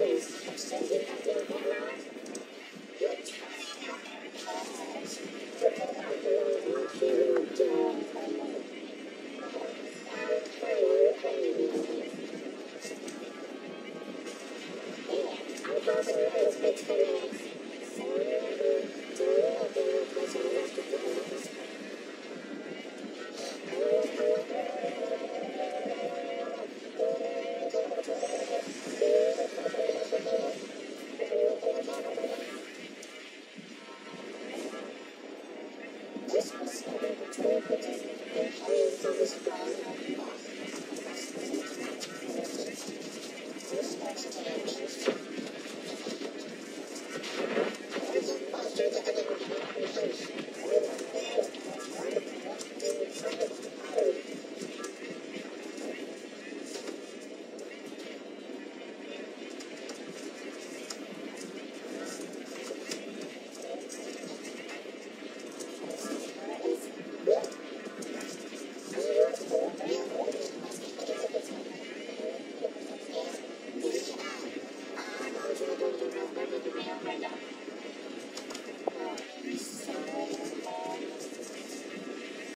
please extend it after the.